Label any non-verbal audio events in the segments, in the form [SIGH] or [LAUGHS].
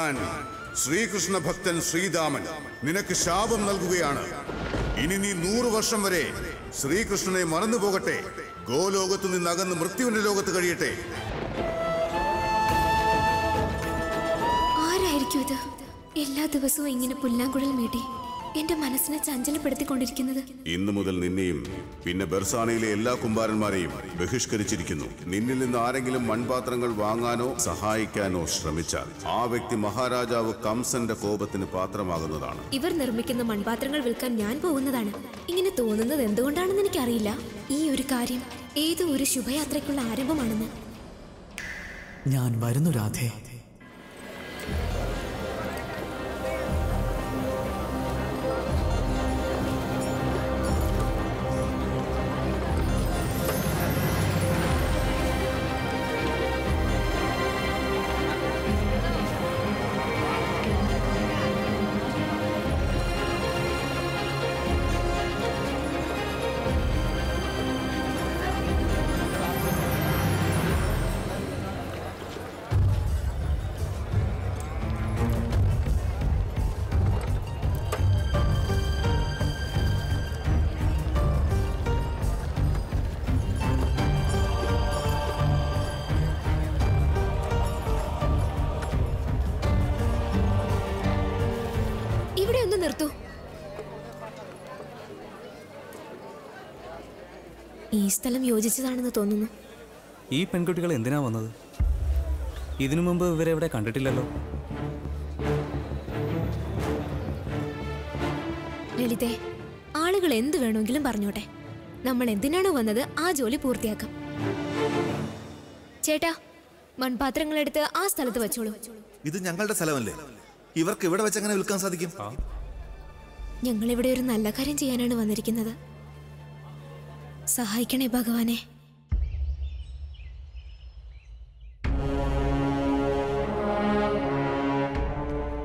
ഞാൻ ശ്രീകൃഷ്ണ ഭക്തൻ ശ്രീരാമൻ നിനക്ക് ശാപം നൽകുകയാണ്. ഇനി നീ നൂറ് വർഷം വരെ ശ്രീകൃഷ്ണനെ മറന്നു പോകട്ടെ. ഗോലോകത്തു നിന്ന് അകന്ന് മൃത്യുവിന്റെ ലോകത്ത് കഴിയട്ടെ. ആരായിരിക്കും ഇത്? എല്ലാ ദിവസവും ഇങ്ങനെ പുല്ലാങ്കുഴൽ മീട്ടി എന്റെ മനസ്സിനെ ചഞ്ചലപ്പെടുത്തിക്കൊണ്ടിരിക്കുന്നത്. ഇന്നു മുതൽ നിന്നെയും പിന്നെ ബെർസാനയിലെ എല്ലാ കുമ്പാരന്മാരെയും ബഹിഷ്കരിച്ചിരിക്കുന്നു. നിന്നിൽ നിന്ന് ആരെങ്കിലും മൺപാത്രങ്ങൾ വാങ്ങാനോ സഹായിക്കാനോ ശ്രമിച്ചാൽ ആ വ്യക്തി മഹാരാജാവ് കംസന്റെ കോപത്തിന് പാത്രമാകുന്നതാണ്. ഇവർ നിർമ്മിക്കുന്ന മൺപാത്രങ്ങൾ വിൽക്കാൻ ഞാൻ പോകുന്നതാണ്. ഇങ്ങനെ തോന്നുന്നത് എന്തുകൊണ്ടാണെന്ന് എനിക്കറിയില്ല. ഈ ഒരു കാര്യം ഏതോ ഒരു ശുഭയാത്രയ്ക്കുള്ള ആരംഭമാണെന്ന്. ഞാൻ വരുന്നു രാധേ. സ്ഥലം യോജിച്ചതാണെന്ന് തോന്നുന്നു. ഈ പെൺകുട്ടികൾ എന്തിനാ വന്നത്? ഇതിനു മുമ്പ് ഇവരെ ഇവിടെ കണ്ടിട്ടില്ലല്ലോ. ലളിതേ ആളുകൾ എന്ത് വേണമെങ്കിലും പറഞ്ഞോട്ടെ. നമ്മൾ എന്തിനാണോ വന്നത് ആ ജോലി പൂർത്തിയാക്കാം. ചേട്ടാ മൺപാത്രങ്ങൾ എടുത്ത് ആ സ്ഥലത്ത് വെച്ചോളൂ. ഇത് ഞങ്ങളുടെ സ്ഥലമല്ലേ? ഇവർക്ക് ഇവിടെ വെച്ച് എങ്ങനെ വിൽക്കാൻ സാധിക്കും? ഞങ്ങൾ ഇവിടെ ഒരു നല്ല കാര്യം ചെയ്യാനാണ് വന്നിരിക്കുന്നത്. സഹായിക്കണേ ഭഗവാനെ.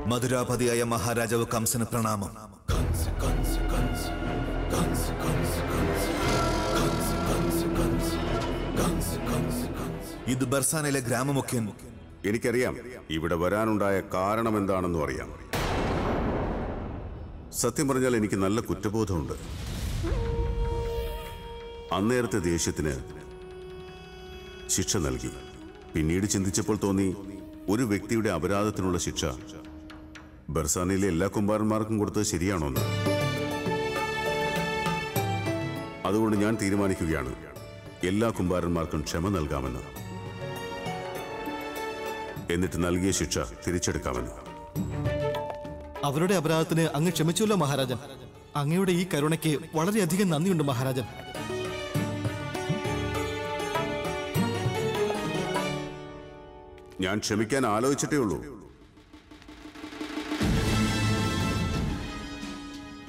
മധുരാപതിയായ മഹാരാജാവ് കംസന് പ്രണാമം. ഇത് ബർസാനയിലെ ഗ്രാമമുഖ്യൻ എനിക്കറിയാം. ഇവിടെ വരാനുണ്ടായ കാരണം എന്താണെന്നും അറിയാം. സത്യം പറഞ്ഞാൽ എനിക്ക് നല്ല കുറ്റബോധമുണ്ട്. അന്നേരത്തെ ദേഷ്യത്തിന് ശിക്ഷ നൽകി. പിന്നീട് ചിന്തിച്ചപ്പോൾ തോന്നി ഒരു വ്യക്തിയുടെ അപരാധത്തിനുള്ള ശിക്ഷ ബർസാനയിലെ എല്ലാ കുമ്പാരന്മാർക്കും കൊടുത്തത് ശരിയാണോന്ന്. അതുകൊണ്ട് ഞാൻ തീരുമാനിക്കുകയാണ്. എല്ലാ കുമ്പാരന്മാർക്കും ക്ഷമ നൽകാമെന്ന്. എന്നിട്ട് നൽകിയ ശിക്ഷ തിരിച്ചെടുക്കാമെന്ന്. അവരുടെ അപരാധത്തിന് അങ്ങ് ക്ഷമിച്ചുവല്ലോ മഹാരാജൻ. അങ്ങയുടെ ഈ കരുണയ്ക്ക് വളരെയധികം നന്ദിയുണ്ട് മഹാരാജൻ. ഞാൻ ക്ഷമിക്കാൻ ആലോചിച്ചിട്ടേ ഉള്ളൂ.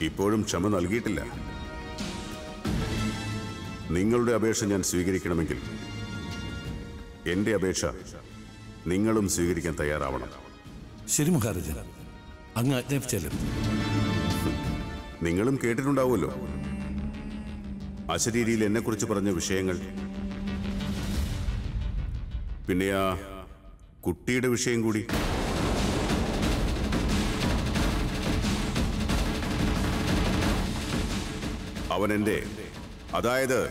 ഇപ്പോഴും ക്ഷമ നൽകിയിട്ടില്ല. നിങ്ങളുടെ അപേക്ഷ ഞാൻ സ്വീകരിക്കണമെങ്കിൽ എന്റെ അപേക്ഷ നിങ്ങളും സ്വീകരിക്കാൻ തയ്യാറാവണം. ശരി മഹാരാജ. അങ്ങ് ആജ്ഞാപിച്ചാലും. നിങ്ങളും കേട്ടിട്ടുണ്ടാവുമല്ലോ. അശരീരിയിൽ എന്നെക്കുറിച്ച് പറഞ്ഞ വിഷയങ്ങൾ. പിന്നെ ആ കുട്ടിയുടെ വിഷയം കൂടി. അവൻ എന്റെ അതായത്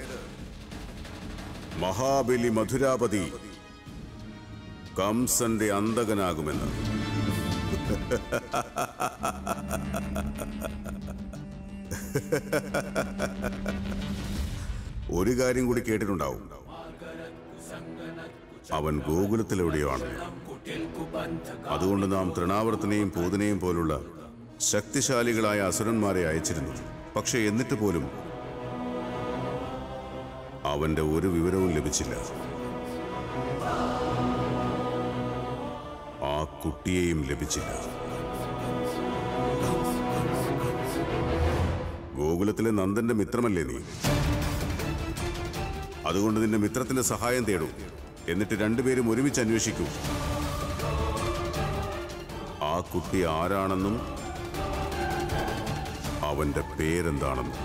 മഹാബലി മധുരാപതി കംസന്റെ അന്തകനാകുമെന്ന്. ഒരു കാര്യം കൂടി കേട്ടിട്ടുണ്ടാവും. അവൻ ഗോകുലത്തിലെവിടെയോ അതുകൊണ്ട് നാം തൃണാവർത്തനെയും പൂതനെയും പോലുള്ള ശക്തിശാലികളായ അസുരന്മാരെ അയച്ചിരുന്നു. പക്ഷെ എന്നിട്ട് പോലും അവന്റെ ഒരു വിവരവും ലഭിച്ചില്ല. ആ കുട്ടിയെയും ലഭിച്ചില്ല. ഗോകുലത്തിലെ നന്ദന്റെ മിത്രമല്ലേ നീ? അതുകൊണ്ട് നിന്റെ മിത്രത്തിന്റെ സഹായം തേടൂ. എന്നിട്ട് രണ്ടുപേരും ഒരുമിച്ച് അന്വേഷിക്കൂ. ആ കുട്ടി ആരാണെന്നും അവന്റെ പേരെന്താണെന്നും.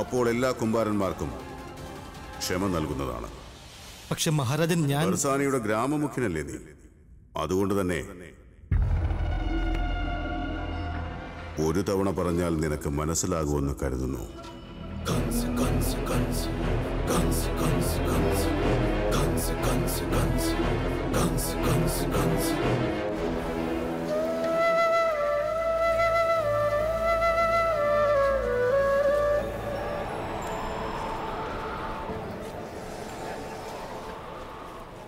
അപ്പോൾ എല്ലാ കുമ്പാരന്മാർക്കും ക്ഷമ നൽകുന്നതാണ്. പക്ഷെ മഹാരാജൻ ഞാൻ ബർസാനയുടെ ഗ്രാമമുഖ്യനല്ലേ നീ? അതുകൊണ്ട് തന്നെ ഒരു തവണ പറഞ്ഞാൽ നിനക്ക് മനസ്സിലാകുമെന്ന് കരുതുന്നു. Guns, guns, guns, guns, guns, guns, guns, guns, guns, guns, guns, guns.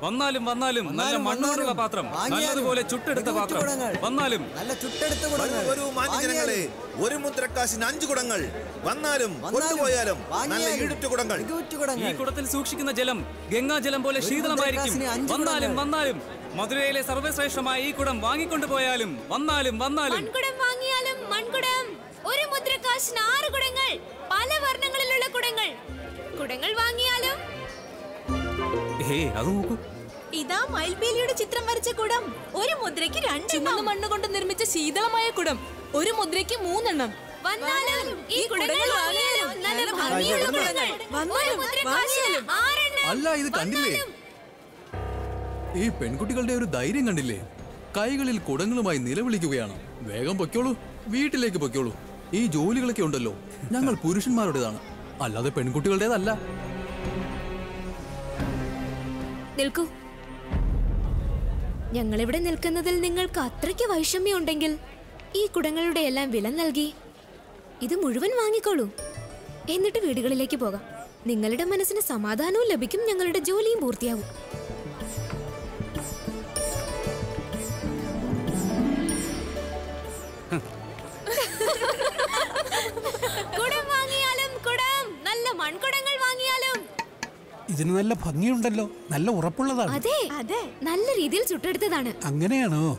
വന്നാലും വന്നാലും നല്ല മണ്ണോടുള്ള പാത്രം നല്ലതുപോലെ ചുട്ടെടുത്ത പാത്രം. വന്നാലും നല്ല ചുട്ടെടുത്ത ഒരു മാന്യജനങ്ങളെ ഒരു മുദ്രക്കാശിന് അഞ്ചു കുടങ്ങൾ. വന്നാലും കൊണ്ടുപോയാലും നല്ല ഈടുറ്റ കുടങ്ങൾ. ഈ കുടത്തിൽ സൂക്ഷിക്കുന്ന ജലം ഗംഗാജലം പോലെ ശീതളമായിരിക്കും. വന്നാലും. വന്നാലും മധുരയിലെ സർവശ്രേഷ്ഠമായ ഈ കുടം വാങ്ങിക്കൊണ്ടു പോയാലും വന്നാലും വന്നാലും മൺകുടം വാങ്ങിയാലും മൺകുടം. ഒരു മുദ്രക്കാശിന് ആറ് കുടങ്ങൾ. പല വർണങ്ങളിലുള്ള കുടങ്ങൾ. കുടങ്ങൾ വാങ്ങിയാലും ഹേ അത് നോക്കൂ. ഇതാ മയിൽപീലിയുടെ ചിത്രം വരച്ച കുടം. ഒരു മുദ്രയ്ക്ക് രണ്ടെണ്ണം. മണ്ണ് കൊണ്ട് നിർമ്മിച്ച ശീതളമായ കുടം. ഒരു മുദ്രയ്ക്ക് മൂന്നെണ്ണം. അല്ല ഇത് കണ്ടില്ലേ? ഈ പെൺകുട്ടികളുടെ ഒരു ധൈര്യം കണ്ടില്ലേ? കൈകളിൽ കുടങ്ങളുമായി നിലവിളിക്കുകയാണ്. വേഗം പൊയ്ക്കോളൂ. വീട്ടിലേക്ക് പൊയ്ക്കോളൂ. ഈ ജോലികളൊക്കെ ഉണ്ടല്ലോ. ഞങ്ങൾ [LAUGHS] പുരുഷന്മാരുടേതാണ്. അല്ലാതെ പെൺകുട്ടികളുടേതല്ല. നിൽക്കൂ. ഞങ്ങളിവിടെ നിൽക്കുന്നതിൽ നിങ്ങൾക്ക് അത്രയ്ക്ക് വൈഷമ്യമുണ്ടെങ്കിൽ ഈ കുടങ്ങളുടെ എല്ലാം വില നൽകി. ഇത് മുഴുവൻ വാങ്ങിക്കോളൂ. എന്നിട്ട് വീടുകളിലേക്ക് പോകാം. നിങ്ങളുടെ മനസ്സിന് സമാധാനവും ലഭിക്കും ഞങ്ങളുടെ ജോലിയും പൂർത്തിയാവും. ഇതിന് നല്ല ഭംഗിയുണ്ടല്ലോ. നല്ല ഉറപ്പുള്ളതാണ്. അതെ. അതെ. നല്ല രീതിയിൽ ചുട്ടെടുത്തതാണ്. അങ്ങനെയാണോ?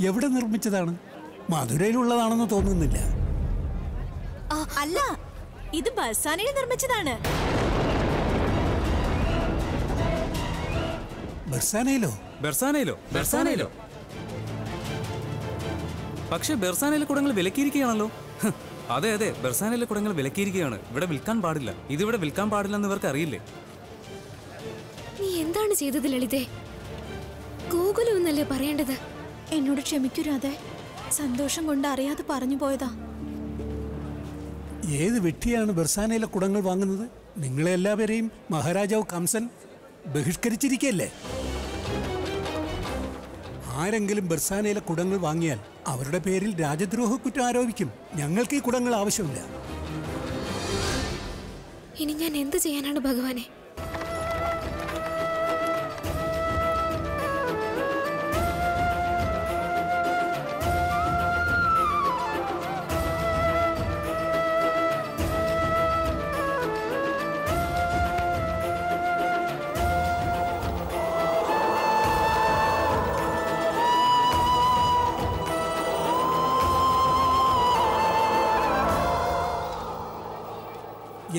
എവിടെ നിർമ്മിച്ചതാണ്? മധുരയിലുള്ളതാണെന്ന് തോന്നുന്നില്ല. അല്ല. ഇത് ബസാനയിൽ നിർമ്മിച്ചതാണ്. ബർസാനയിലോ ബർസാനയിലോ? ബർസാനയിലോ? പക്ഷെ ബെർസാനയിലെ കുടങ്ങൾ വിലക്കിയിരിക്കുകയാണല്ലോ. അതെ അതെ. ബെർസാനയിലെ കുടങ്ങൾ വിലക്കിയിരിക്കുകയാണ്. ഇവിടെ വിൽക്കാൻ പാടില്ല. ഇതിവിടെ വിൽക്കാൻ പാടില്ലെന്ന് ഇവർക്ക് അറിയില്ലേ? എന്താണ് ചെയ്തത് ലളിതേ? ഗോകുലം എന്നല്ലേ പറയേണ്ടത്? എന്നോട് ക്ഷമിക്കൂ രാധേ. സന്തോഷം കൊണ്ട് അറിയാതെ പറഞ്ഞു പോയതാ. ഏത് വെട്ടിയാണ് ബർസാനയിലെ കുടങ്ങൾ വാങ്ങുന്നത്? നിങ്ങളെ എല്ലാവരെയും മഹാരാജാവ് കംസൻ ബഹിഷ്കരിച്ചിരിക്കല്ലേ ആരെങ്കിലും ബർസാനയിലെ കുടങ്ങൾ വാങ്ങിയാൽ അവരുടെ പേരിൽ രാജദ്രോഹ കുറ്റം ആരോപിക്കും. ഞങ്ങൾക്ക് ഈ കുടങ്ങൾ ആവശ്യമില്ല. ഇനി ഞാൻ എന്ത് ചെയ്യാനാണ് ഭഗവാനെ?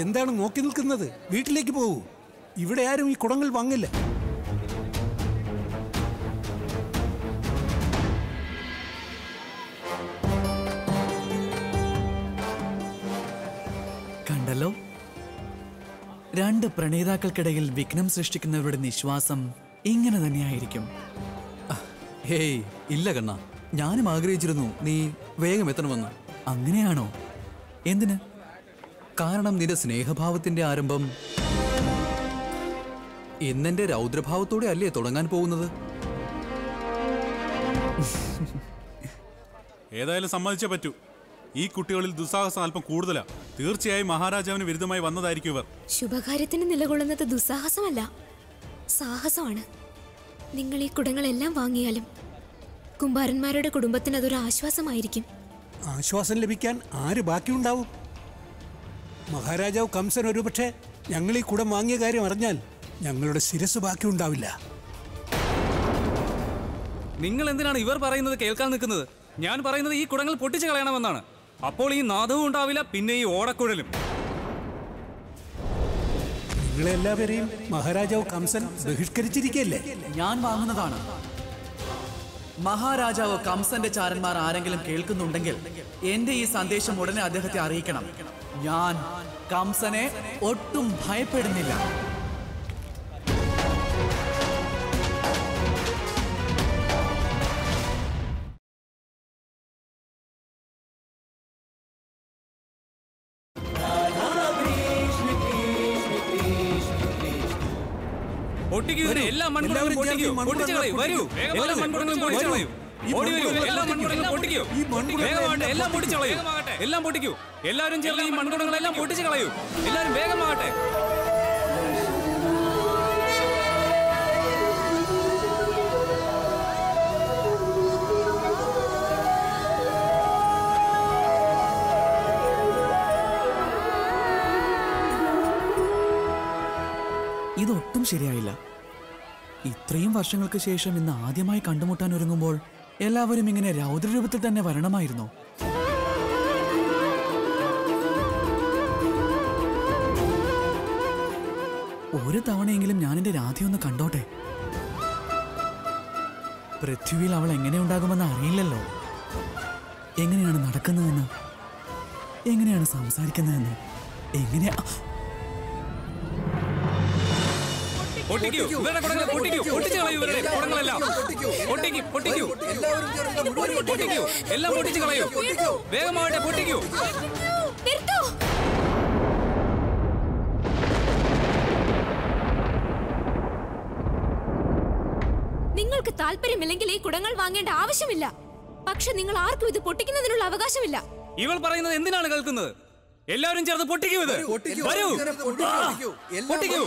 എന്താണ് നോക്കി നിൽക്കുന്നത്? വീട്ടിലേക്ക് പോകൂ. ഇവിടെ ആരും ഈ കുടങ്ങൾ വാങ്ങില്ല. കണ്ടല്ലോ? രണ്ട് പ്രണേതാക്കൾക്കിടയിൽ വിഘ്നം സൃഷ്ടിക്കുന്നവരുടെ നിശ്വാസം ഇങ്ങനെ തന്നെയായിരിക്കും. ഹേയ് ഇല്ല കണ്ണ. ഞാനും ആഗ്രഹിച്ചിരുന്നു നീ വേഗം എത്തണമെന്ന്. അങ്ങനെയാണോ? എന്തിന്? കാരണം നിന്റെ സ്നേഹഭാവത്തിന്റെ ആരംഭം? എന്നെന്റെ രൗദ്രഭാവത്തോടെ അല്ലേ തുടങ്ങാൻ പോകുന്നത്? ഏതായാലും സമ്മതിച്ചേ പറ്റൂ. ഈ കുട്ടികളിൽ ദുസ്സാഹസം അല്പം കൂടുതലാ. തീർച്ചയായും മഹാരാജാവിന് വിരുദ്ധമായി വന്നതായിരിക്കും ഇവർ. ശുഭകാര്യത്തിന് നിലകൊള്ളുന്നത് ദുസ്സാഹസമല്ല. സാഹസമാണ്. നിങ്ങൾ ഈ കുടങ്ങളെല്ലാം വാങ്ങിയാലും കുമ്പാരന്മാരുടെ കുടുംബത്തിന് അതൊരു ആശ്വാസമായിരിക്കും. ആശ്വാസം ലഭിക്കാൻ ആര് ബാക്കിയുണ്ടാവും? മഹാരാജാവ് കംസൻ ഒരുപക്ഷെ ഞങ്ങൾ ഈ കുടം വാങ്ങിയ കാര്യം അറിഞ്ഞാൽ ഞങ്ങളുടെ ശിരസ് ബാക്കിയുണ്ടാവില്ല. നിങ്ങൾ എന്തിനാണ് ഇവർ പറയുന്നത് കേൾക്കാൻ നിൽക്കുന്നത്? ഞാൻ പറയുന്നത് ഈ കുടങ്ങൾ പൊട്ടിച്ചു കളയണമെന്നാണ്. അപ്പോൾ ഈ നാദവും ഉണ്ടാവില്ല പിന്നെ ഈ ഓടക്കുഴലും. നിങ്ങളെല്ലാവരെയും മഹാരാജാവ് കംസൻ ബഹിഷ്കരിച്ചിരിക്കല്ലേ ഞാൻ വാങ്ങുന്നതാണ്. മഹാരാജാവ് കംസന്റെ ചാരന്മാർ ആരെങ്കിലും കേൾക്കുന്നുണ്ടെങ്കിൽ എന്റെ ഈ സന്ദേശം ഉടനെ അദ്ദേഹത്തെ അറിയിക്കണം. ഞാൻ കംസനെ ഒട്ടും ഭയപ്പെടുന്നില്ല. എല്ലാ മൺകുടങ്ങളും വരൂ. എല്ലാ മൺകുടങ്ങളും എല്ലാം പൊട്ടിക്കൂ. എല്ലാവരും ചേർന്ന് ഈ മൺകുടങ്ങളെല്ലാം പൊട്ടിച്ചു കളയൂ. എല്ലാവരും വേഗമാകട്ടെ. ഇതൊട്ടും ശരിയായില്ല. ഇത്രയും വർഷങ്ങൾക്ക് ശേഷം ഇന്ന് ആദ്യമായി കണ്ടുമുട്ടാൻ ഒരുങ്ങുമ്പോൾ എല്ലാവരും ഇങ്ങനെ രൗദ്രരൂപത്തിൽ തന്നെ വരണമായിരുന്നോ. ഒരു തവണയെങ്കിലും ഞാൻ എന്റെ രാധയൊന്ന് കണ്ടോട്ടെ? പൃഥ്വിയിൽ അവൾ എങ്ങനെ ഉണ്ടാകുമെന്ന് അറിയില്ലല്ലോ. എങ്ങനെയാണ് നടക്കുന്നതെന്ന്? എങ്ങനെയാണ് സംസാരിക്കുന്നതെന്ന്? എങ്ങനെയാ പൊട്ടിക്കൂ. ഇവരുടെ പൊട്ടിക്കൂ. പൊട്ടിച്ചു കളയൂ ഇവരുടെ കുടങ്ങളെല്ലാം. പൊട്ടിക്കൂ. പൊട്ടിക്കൂ പൊട്ടിക്കൂ. എല്ലാം പൊട്ടിച്ചു കളയൂ. വേഗമാകട്ടെ പൊട്ടിക്കൂ. നിങ്ങൾക്ക് താല്പര്യമില്ലെങ്കിൽ ഈ കുടങ്ങൾ വാങ്ങേണ്ട ആവശ്യമില്ല. പക്ഷെ നിങ്ങൾ ആർക്കും ഇത് പൊട്ടിക്കുന്നതിനുള്ള അവകാശമില്ല. ഇവൾ പറയുന്നത് എന്തിനാണ് കേൾക്കുന്നത്? എല്ലാവരും ചേർന്ന് പൊട്ടിക്കൂ ഇത്. വരൂ. പൊട്ടിക്കൂ.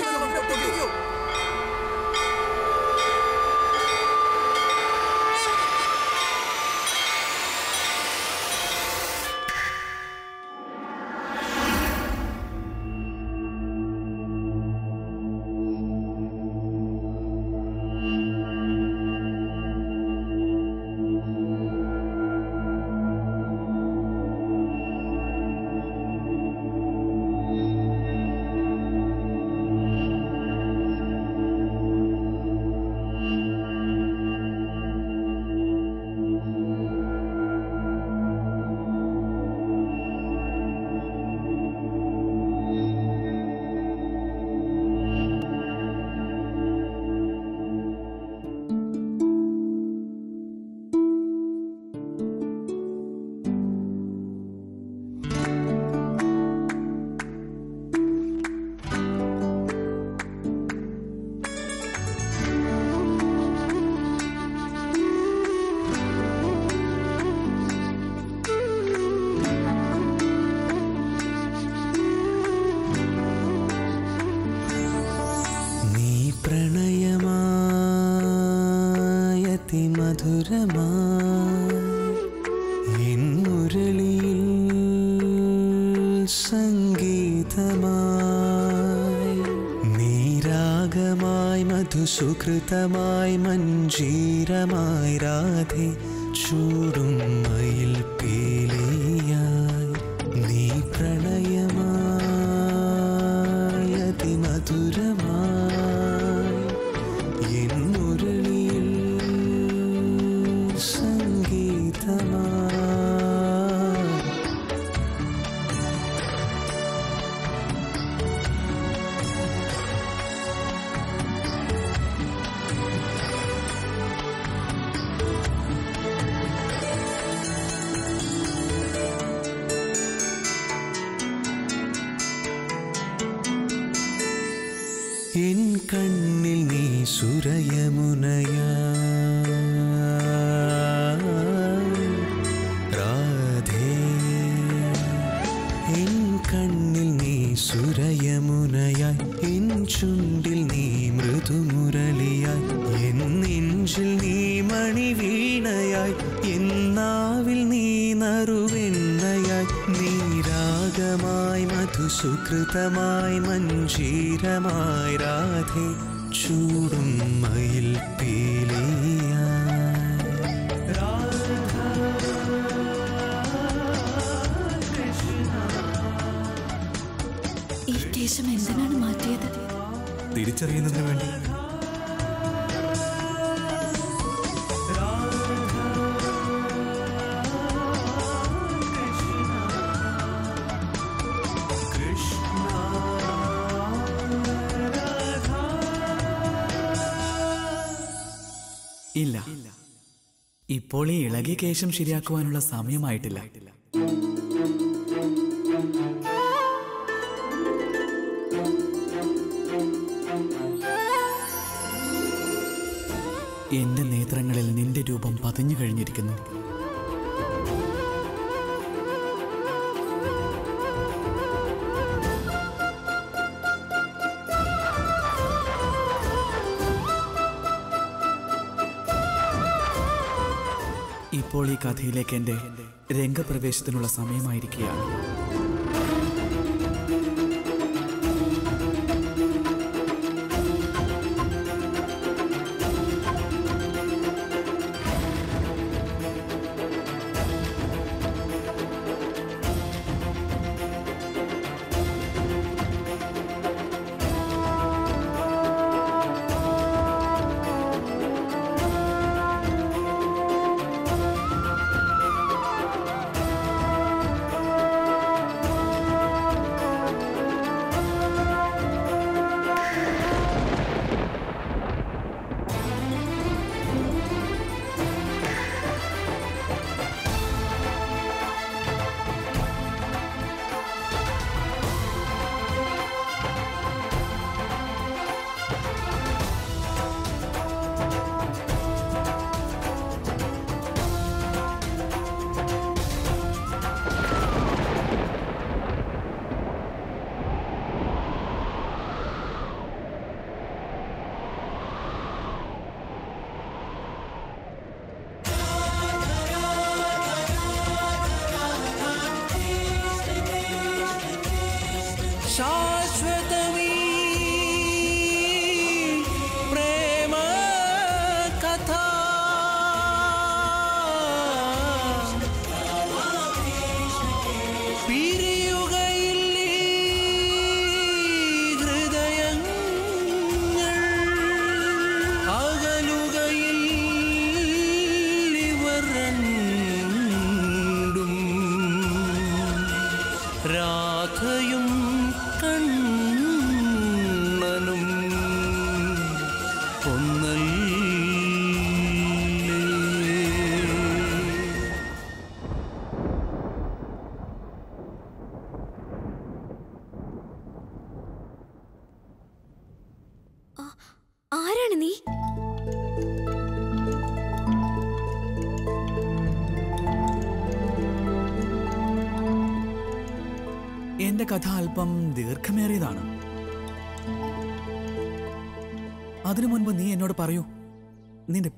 മധുസുകൃതമായി മഞ്ജീരമായി രാധെ. ചുണ്ടിൽ നീ മൃദുമുരളിയായി എൻ നെഞ്ചിൽ നീ മണി വീണയായി എന്നാവിൽ നീ നറുവെണ്ണയായി. നീരാഗമായി മധുസുകൃതമായി മഞ്ജീരമായി രാധേ ചൂടും മയിൽ തിരിച്ചറിയുന്നതിന് വേണ്ടി. ഇല്ല. ഇപ്പോൾ ഈ ഇളകിയ കേശം ശരിയാക്കുവാനുള്ള സമയമായിട്ടില്ല. എന്റെ നേത്രങ്ങളിൽ നിന്റെ രൂപം പതിഞ്ഞു കഴിഞ്ഞിരിക്കുന്നു. ഇപ്പോൾ ഈ കഥയിലേക്ക് എന്റെ രംഗപ്രവേശത്തിനുള്ള സമയമായിരിക്കുകയാണ്. രാധയും കണ്ണനും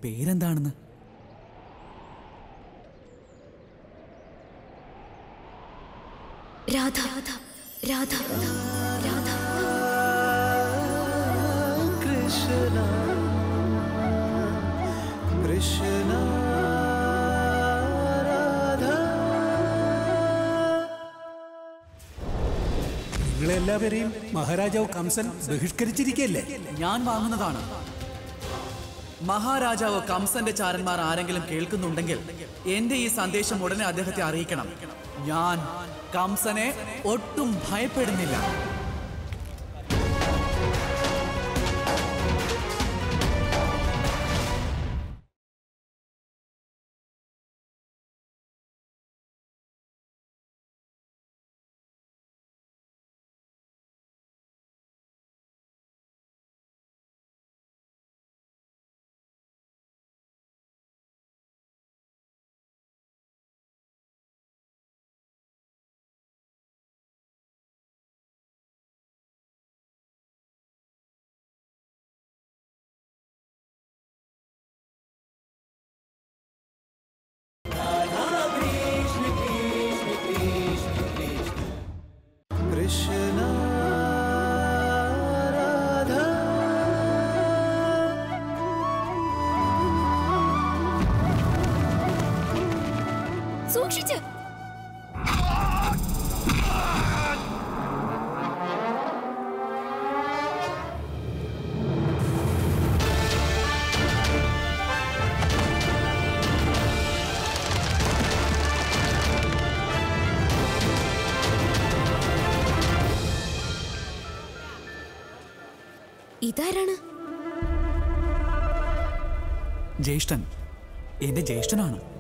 പേരെന്താണെന്ന്? രാധ രാധ രാധ. കൃഷ്ണ കൃഷ്ണ നിങ്ങളെല്ലാവരെയും മഹാരാജാവ് കംസൻ ബഹിഷ്കരിച്ചിരിക്കല്ലേ ഞാൻ വാങ്ങുന്നതാണ്. മഹാരാജാവ് കംസന്റെ ചാരന്മാർ ആരെങ്കിലും കേൾക്കുന്നുണ്ടെങ്കിൽ എന്റെ ഈ സന്ദേശം ഉടനെ അദ്ദേഹത്തെ അറിയിക്കണം. ഞാൻ കംസനെ ഒട്ടും ഭയപ്പെടുന്നില്ല. സൂക്ഷിച്ച് ഇതാരാണ്? ജ്യേഷ്ഠൻ. എന്റെ ജ്യേഷ്ഠനാണ്.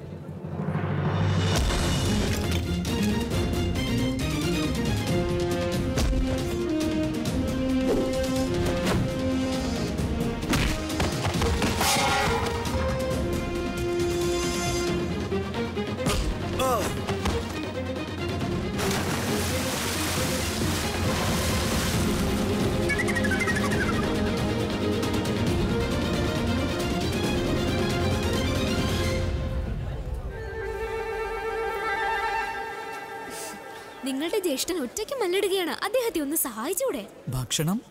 നിങ്ങളുടെ ജ്യേഷ്ഠൻ ഒറ്റയ്ക്ക് മല്ലിടുകയാണ്. അദ്ദേഹത്തെ ഒന്ന് സഹായിച്ചൂടെ? ഭക്ഷണം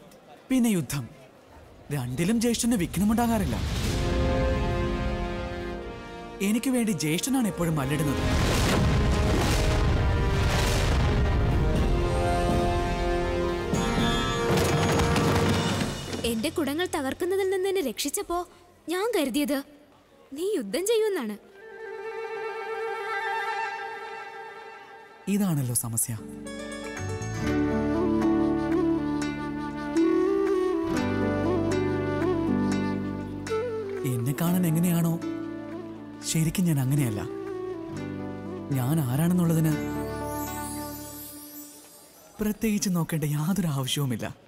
പിന്നെ യുദ്ധം. രണ്ടിലും ജ്യേഷ്ഠന് വിഘ്നമുണ്ടാകാറില്ല. എനിക്ക് വേണ്ടി ജ്യേഷ്ഠനാണ് എപ്പോഴും മല്ലിടുന്നത്. എന്റെ കുടങ്ങൾ തകർക്കുന്നതിൽ നിന്ന് എന്നെ രക്ഷിച്ചപ്പോ ഞാൻ കരുതിയത് നീ യുദ്ധം ചെയ്യുമെന്നാണ് ഇതാണല്ലോ സമസ്യ. എന്നെ കാണാൻ എങ്ങനെയാണോ? ശരിക്കും ഞാൻ അങ്ങനെയല്ല. ഞാൻ ആരാണെന്നുള്ളതിന് പ്രത്യേകിച്ച് നോക്കേണ്ട യാതൊരു ആവശ്യവുമില്ല.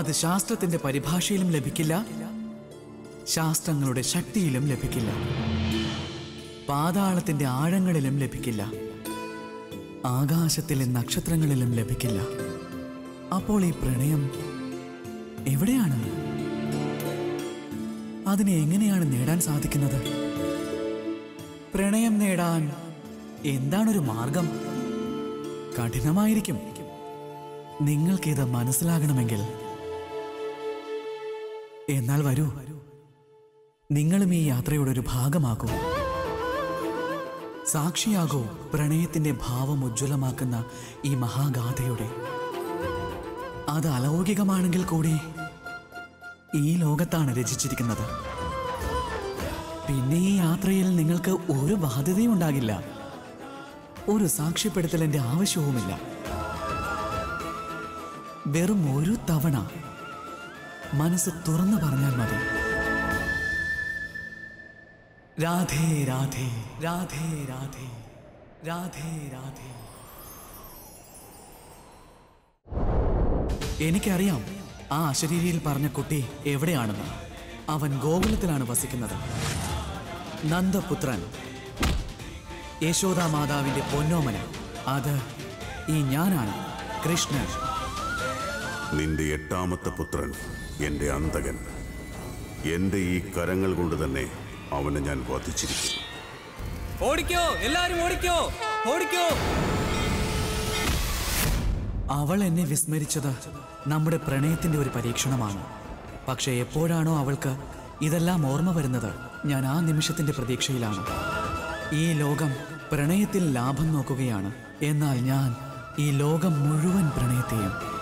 അത് ശാസ്ത്രത്തിന്റെ പരിഭാഷയിലും ലഭിക്കില്ല. ശാസ്ത്രങ്ങളുടെ ശക്തിയിലും ലഭിക്കില്ല. പാതാളത്തിന്റെ ആഴങ്ങളിലും ലഭിക്കില്ല. ആകാശത്തിലെ നക്ഷത്രങ്ങളിലും ലഭിക്കില്ല. അപ്പോൾ ഈ പ്രണയം എവിടെയാണ്? അതിനെ എങ്ങനെയാണ് നേടാൻ സാധിക്കുന്നത്? പ്രണയം നേടാൻ എന്താണൊരു മാർഗം? കഠിനമായിരിക്കും. നിങ്ങൾക്കിത് മനസ്സിലാകണമെങ്കിൽ എന്നാൽ വരൂ. നിങ്ങളും ഈ യാത്രയുടെ ഒരു ഭാഗമാകൂ. സാക്ഷിയാകൂ പ്രണയത്തിന്റെ ഭാവം ഉജ്ജ്വലമാക്കുന്ന ഈ മഹാഗാഥയുടെ. അത് അലൗകികമാണെങ്കിൽ കൂടി ഈ ലോകത്താണ് രചിച്ചിരിക്കുന്നത്. പിന്നെ ഈ യാത്രയിൽ നിങ്ങൾക്ക് ഒരു ബാധ്യതയും ഉണ്ടാകില്ല. ഒരു സാക്ഷ്യപ്പെടുത്തലിന്റെ ആവശ്യവുമില്ല. വെറും ഒരു തവണ മനസ്സ് തുറന്നു പറഞ്ഞാൽ മതി. രാധേ രാധേ രാധേ രാധേ രാധേ രാധേ. എനിക്കറിയാം ആ അശരീരിയിൽ പറഞ്ഞ കുട്ടി എവിടെയാണെന്ന്. അവൻ ഗോകുലത്തിലാണ് വസിക്കുന്നത്. നന്ദപുത്രൻ. യശോദാ മാതാവിന്റെ പൊന്നോമന. അത് ഈ ഞാനാണ് കൃഷ്ണൻ. നിന്റെ എട്ടാമത്തെ പുത്രൻ. എന്റെ അന്തകൻ. എന്റെ ഈ കരങ്ങൾ കൊണ്ട് തന്നെ അവനെ ഞാൻ വധിച്ചിരിക്കുന്നു. ഓടിക്കോ എല്ലാരും ഓടിക്കോ ഓടിക്കോ. അവൾ എന്നെ വിസ്മരിച്ചത് നമ്മുടെ പ്രണയത്തിന്റെ ഒരു പരീക്ഷണമാണ്. പക്ഷെ എപ്പോഴാണോ അവൾക്ക് ഇതെല്ലാം ഓർമ്മ വരുന്നത് ഞാൻ ആ നിമിഷത്തിന്റെ പ്രതീക്ഷയിലാണ്. ഈ ലോകം പ്രണയത്തിൽ ലാഭം നോക്കുകയാണ്. എന്നാൽ ഞാൻ ഈ ലോകം മുഴുവൻ പ്രണയത്തെയും